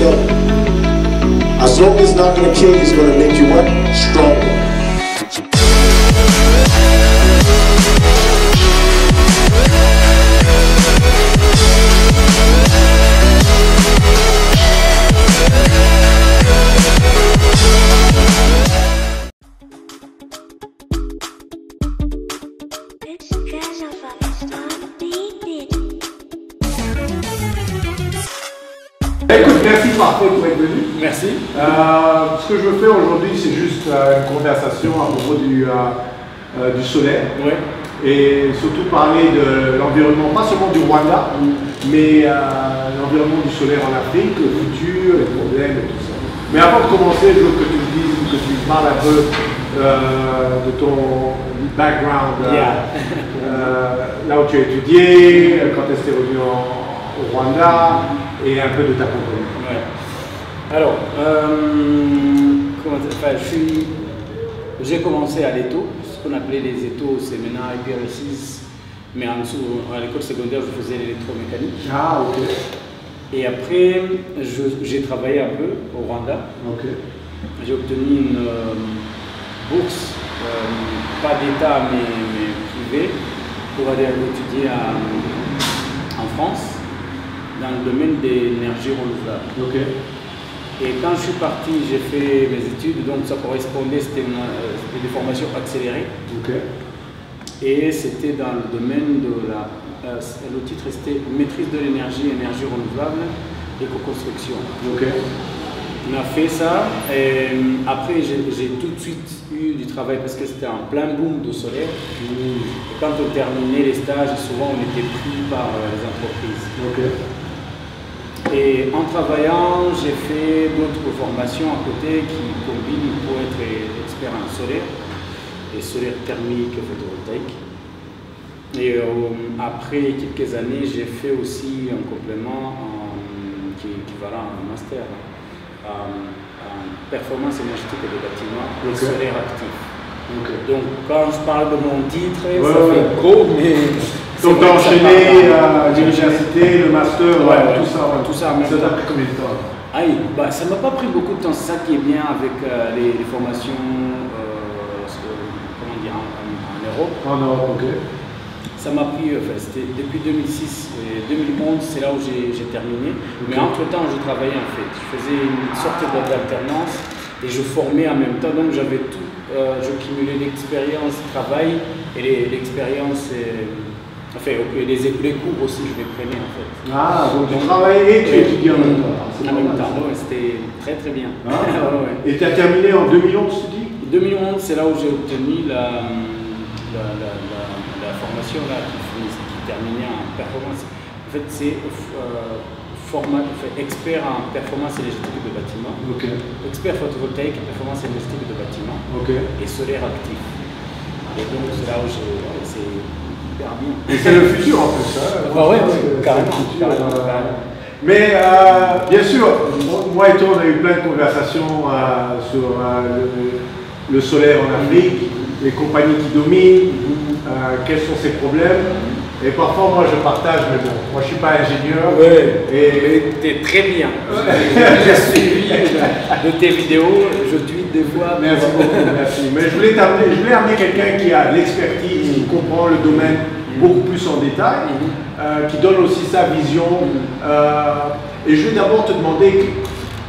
you. As long as it's not gonna kill you, it's gonna make you what? Stronger. Que je veux faire aujourd'hui, c'est juste euh, une conversation à propos du, euh, euh, du solaire et surtout parler de l'environnement, pas seulement du Rwanda, mais euh, l'environnement du solaire en Afrique, le futur, les problèmes et tout ça. Mais avant de commencer, je veux que tu me dises, que tu me parles un peu euh, de ton background, Yeah. là où tu as étudié, quand est-ce que tu es revenu en- au Rwanda et un peu de ta compagnie. Ouais. Alors, euh, enfin, je suis, j'ai commencé à l'étau, ce qu'on appelait les étaux, c'est maintenant IPRSIS, mais en dessous, à l'école secondaire, je faisais l'électromécanique. Ah, ok. Et après, j'ai travaillé un peu au Rwanda. Ok. J'ai obtenu une euh, bourse, euh, pas d'État mais, mais privée, pour aller étudier à- en France dans le domaine des énergies renouvelables. Ok. Et quand je suis parti, j'ai fait mes études, donc ça correspondait, c'était euh, des formations accélérées. Et c'était dans le domaine de la. euh, le titre c'était Maîtrise de l'énergie, énergie renouvelable, éco-construction. On a fait ça et euh, après j'ai tout de suite eu du travail parce que c'était en plein boom de solaire. Et quand on terminait les stages, souvent on était pris par les entreprises. Et en travaillant, j'ai fait d'autres formations à côté qui combinent pour être expert en solaire, et solaire thermique, photovoltaïque. Et euh, après quelques années, j'ai fait aussi un complément en- qui est équivalent à un master hein, en, en performance énergétique des bâtiments et solaire actif. Donc quand je parle de mon titre, Ouais, ça ouais. fait gros, mais... Donc t'as enchaîné parle. euh, l'université, le master, Ouais, ouais, tout ça. ouais. Tout ça Ça t'a pris combien de temps Ah oui, bah, ça m'a pas pris beaucoup de temps, c'est ça qui est bien avec euh, les, les formations euh, comment dire, en, Europe. En Europe, ok. Ça m'a pris, euh, enfin, c'était depuis 2006 et 2011, c'est là où j'ai terminé. Mais entre-temps, je travaillais en fait. Je faisais une sorte de- d'alternance et je formais en même temps, donc j'avais tout, euh, je cumulais l'expérience travail et l'expérience, euh, enfin, les, les cours aussi, je les prenais en fait. Ah, donc tu travaillais et tu étudiais en même temps. C'est En même temps, c'était très très bien. Ah. Ouais, ouais. Et tu as terminé en 2011, tu dis? 2011, c'est là où j'ai obtenu la, la, la, la- la formation là, qui, terminait en performance. En fait, c'est euh, forma- fait, expert en performance énergétique de bâtiment, expert photovoltaïque et performance énergétique de bâtiment et solaire actif. Et donc, c'est là où j'ai. Bien. Et c'est le futur en plus. Hein. Ah ouais, carrément, futur, carrément, euh, carrément. Mais euh, bien sûr, moi et toi, on a eu plein de conversations euh, sur euh, le, le solaire en Afrique, les compagnies qui dominent, euh, quels sont ces problèmes. Et parfois, moi, je partage, mais bon, moi, je suis pas ingénieur. Ouais, Et t'es très bien. J'ai suivi de tes vidéos, je des fois. Merci beaucoup, merci. Mais je voulais t'amener, je voulais amener quelqu'un qui a l'expertise, qui comprend le domaine beaucoup plus en détail, euh, qui donne aussi sa vision. Euh, et je vais d'abord te demander,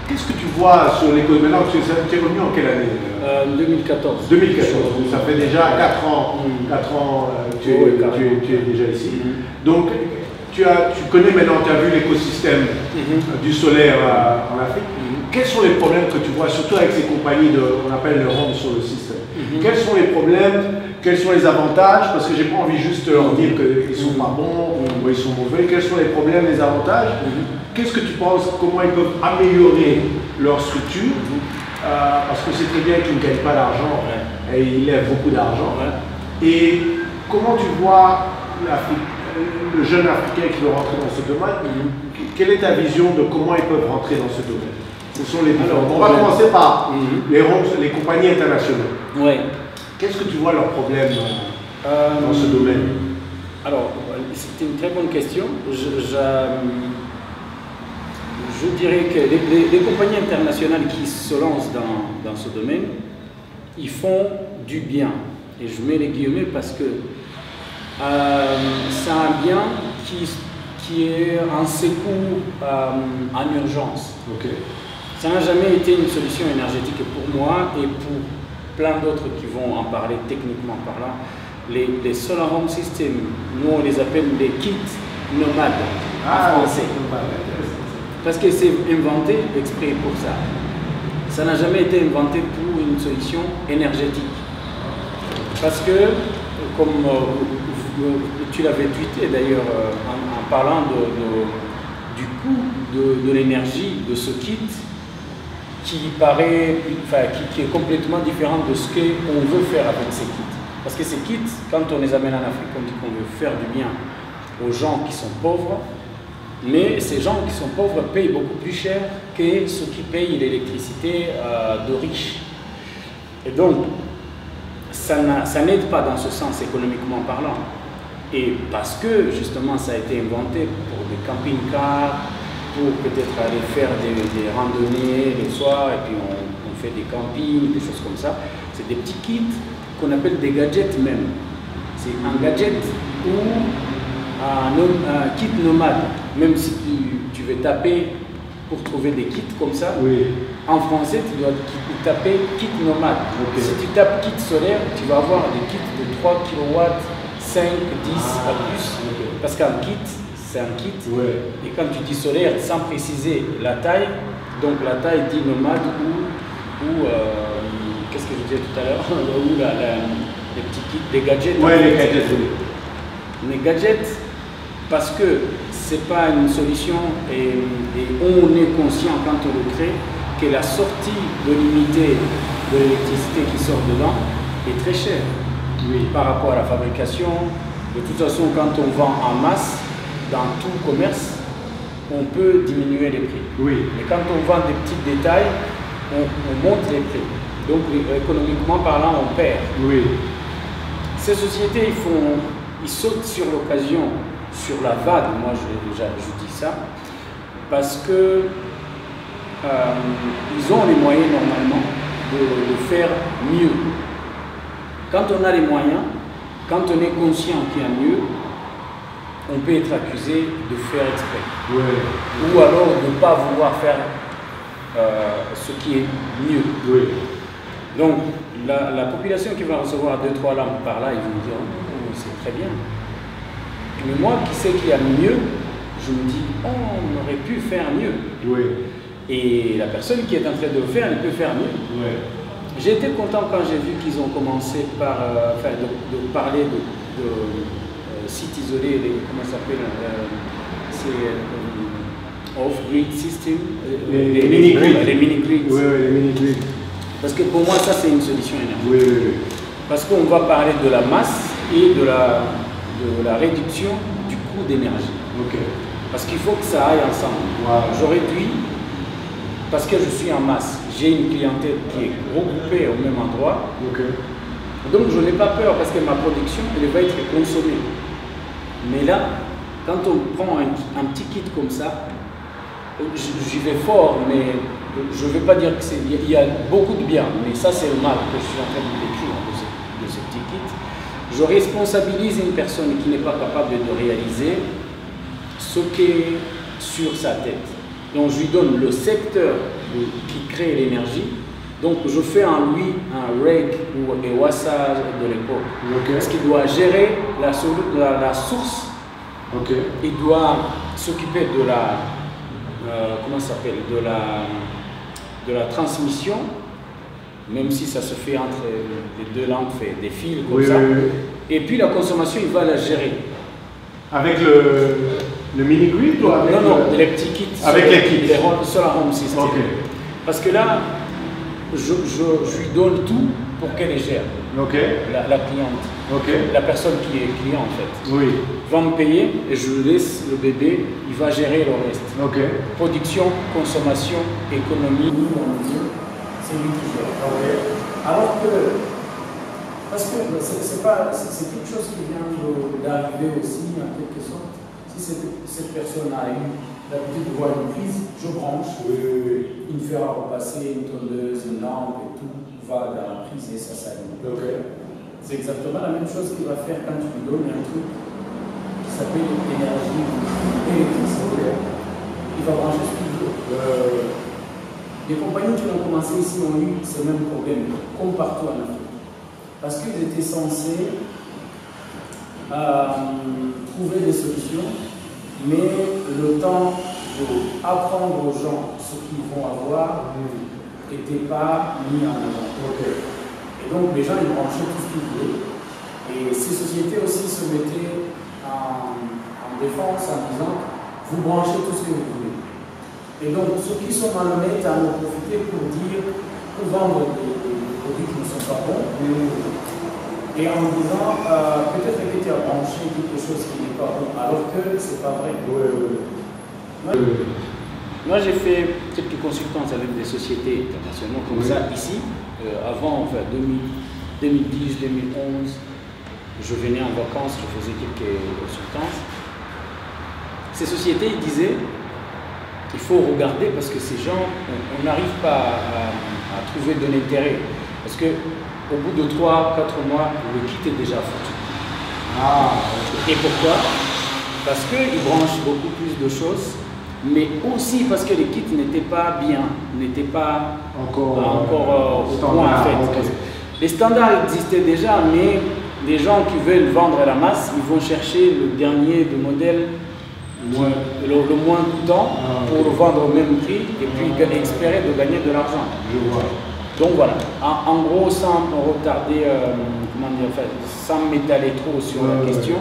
qu'est-ce que tu vois sur l'économie Maintenant, tu es revenu en quelle année? Euh, 2014. 2014, donc ça fait déjà 4 ans, Mhm. 4 ans euh, tu, es, Ouais, tu es- carrément. tu es déjà ici. Donc tu, as, tu connais maintenant, tu as vu l'écosystème euh, du solaire euh, en Afrique. Quels sont les problèmes que tu vois, surtout avec ces compagnies de, on appelle le rond sur le système Mhm. Quels sont les problèmes? Quels sont les avantages? Parce que j'ai pas envie juste de leur dire qu'ils sont pas bons ou ils sont mauvais. Quels sont les problèmes, les avantages? Qu'est-ce que tu penses? Comment ils peuvent améliorer leur structure? Euh, Parce que c'est très bien qu'ils ne gagnent pas d'argent Ouais. et ils lèvent beaucoup d'argent. Ouais. Et comment tu vois le jeune Africain qui veut rentrer dans ce domaine? Quelle est ta vision de comment ils peuvent rentrer dans ce domaine? Ce sont les Alors. On va commencer par Mhm. les, compagnies internationales. Ouais. Qu'est-ce que tu vois leurs problèmes euh, Euh, dans ce domaine? Alors, c'était une très bonne question. Je, je- je dirais que les, les- les compagnies internationales qui se lancent dans, dans ce domaine, ils font du bien. Et je mets les guillemets parce que euh, c'est un bien qui, qui est un secours euh, en urgence. Ok. Ça n'a jamais été une solution énergétique pour moi et pour plein d'autres qui vont en parler techniquement parlant. Les, les solar home systems, nous on les appelle les kits nomades Ah, en français. Parce que c'est inventé exprès pour ça. Ça n'a jamais été inventé pour une solution énergétique. Parce que, comme euh, tu l'avais tweeté d'ailleurs euh, en, en parlant de- de- du coût de, de l'énergie de ce kit, qui paraît, enfin, qui, est complètement différent de ce qu'on veut faire avec ces kits. Parce que ces kits, quand on les amène en Afrique, on dit qu'on veut faire du bien aux gens qui sont pauvres, mais ces gens qui sont pauvres payent beaucoup plus cher que ceux qui payent l'électricité euh, de riches. Et donc, ça n'aide pas dans ce sens économiquement parlant. Et parce que justement ça a été inventé pour des camping-cars, pour peut-être aller faire des, des randonnées les soirs, et puis on, on fait des campings, des choses comme ça. C'est des petits kits qu'on appelle des gadgets même. C'est un gadget ou un, kit nomade. Même si tu, tu veux taper pour trouver des kits comme ça, Oui. en français, tu dois taper kit nomade. Si tu tapes kit solaire, tu vas avoir des kits de 3 kW, 5, 10 Ah, à plus. Parce qu'un kit, c'est un kit. Ouais. Et quand tu dis solaire, sans préciser la taille, donc la taille dit nomade ou, ou euh, qu'est-ce que je disais tout à l'heure, ou la- la- les petits kits, les gadgets. Ouais, les gadgets, oui. Les gadgets, parce que c'est pas une solution et, et on est conscient quand on le crée que la sortie de l'unité de l'électricité qui sort dedans est très chère Oui. par rapport à la fabrication. De toute façon, quand on vend en masse, dans tout commerce, on peut diminuer les prix. Oui. Mais quand on vend des petits détails, on, on monte les prix. Donc économiquement parlant, on perd. Oui. Ces sociétés, ils, font, ils sautent sur l'occasion, sur la vague, moi je, je- je dis ça, parce que euh, ils ont les moyens normalement de, de faire mieux. Quand on a les moyens, quand on est conscient qu'il y a mieux, on peut être accusé de faire exprès. Ou alors de ne pas vouloir faire euh, ce qui est mieux. Oui. Donc, la, la population qui va recevoir 2-3 lampes par là, ils vont dire Oh, c'est très bien. Mais moi qui sais qu'il y a mieux, je me dis Oh, on aurait pu faire mieux. Oui. Et la personne qui est en train de le faire, elle peut faire mieux. J'ai été content quand j'ai vu qu'ils ont commencé par, euh, enfin, de, de parler de, de, sites isolés, les- comment ça s'appelle euh, C'est euh, off-grid system, euh, Les- les mini-grids. les mini-grids. Oui, oui, les mini-grids. Parce que pour moi, ça, c'est une solution énergétique. Oui, oui, oui. Parce qu'on va parler de la masse et de la, de la réduction du coût d'énergie. Ok. Parce qu'il faut que ça aille ensemble. Voilà. Je réduis parce que je suis en masse. J'ai une clientèle qui est regroupée au même endroit. Ok. Donc je n'ai pas peur parce que ma production, elle va être consommée. Mais là, quand on prend un, petit kit comme ça, j'y vais fort, mais je ne vais pas dire que c'est. Il y a- beaucoup de bien, mais ça c'est le mal que je suis en train de décrire de ce, petit kit. Je responsabilise une personne qui n'est pas capable de réaliser ce qui est sur sa tête. Donc je lui donne le secteur qui crée l'énergie. Donc je fais en lui un reg ou un Wassa de l'époque. Parce qu'il doit gérer la, la- la source, il doit s'occuper de la, euh, comment s'appelle, de la, de la transmission, même si ça se fait entre les deux lampes, fait des fils comme Oui, ça. oui, oui. Et puis la consommation, il va la gérer. Avec le, le mini-grid ou avec non, non, le- les petits kits. Avec les kits. Les home- solar home system. Parce que là, je, je- je lui donne tout pour qu'elle les gère, Ok. la, la cliente, Ok. la personne qui est client en fait. Oui. Va me payer et je laisse le bébé, il va gérer le reste. Ok. Production, consommation, économie. C'est lui qui gère. Alors que, parce que c'est c'est pas, c'est c'est quelque chose qui vient d'arriver aussi en quelque sorte. Si cette, cette personne a eu d'habitude de voir une prise, je branche, Oui, une fer à repasser, une tondeuse, une lampe et tout va dans la prise et ça s'allume. C'est exactement la même chose qu'il va faire quand tu lui donnes un truc qui s'appelle énergie électrique. Il va brancher ce qu'il veut. Euh, Les compagnies qui ont commencé ici ont eu ce même problème, comme partout en Afrique. Parce qu'ils étaient censés euh, mais le temps d'apprendre aux gens ce qu'ils vont avoir n'était pas mis en avant. Et donc les gens ils branchaient tout ce qu'ils voulaient. Et ces sociétés aussi se mettaient en, en défense en disant vous branchez tout ce que vous voulez. Et donc ceux qui sont malhonnêtes en ont profité pour dire, pour vendre des, des produits qui ne sont pas bons. Et en disant euh, peut-être que tu as branché quelque chose qui n'est pas bon, alors que c'est pas vrai. Ouais, ouais. Moi, moi, j'ai fait quelques consultances avec des sociétés internationales comme Oui. ça ici. Euh, avant, enfin 2000, 2010, 2011, je venais en vacances, je faisais quelques consultances. Ces sociétés, ils disaient il faut regarder parce que ces gens, on- on n'arrive pas à, à trouver de l'intérêt. Parce que au bout de 3-4 mois, le kit est déjà foutu. Ah, Et pourquoi? Parce qu'ils branchent beaucoup plus de choses, mais aussi parce que les kits n'étaient pas bien, n'étaient pas encore, encore euh, au standard, point en fait. Les standards existaient déjà, mais les gens qui veulent vendre à la masse, ils vont chercher le dernier de modèle, le, le moins coûtant, Ah, pour le vendre au même prix et puis Ah. espérer de gagner de l'argent. Je vois. Donc voilà, en, en gros, sans retarder, euh, comment dire, sans m'étaler trop sur Ouais, la ouais. question,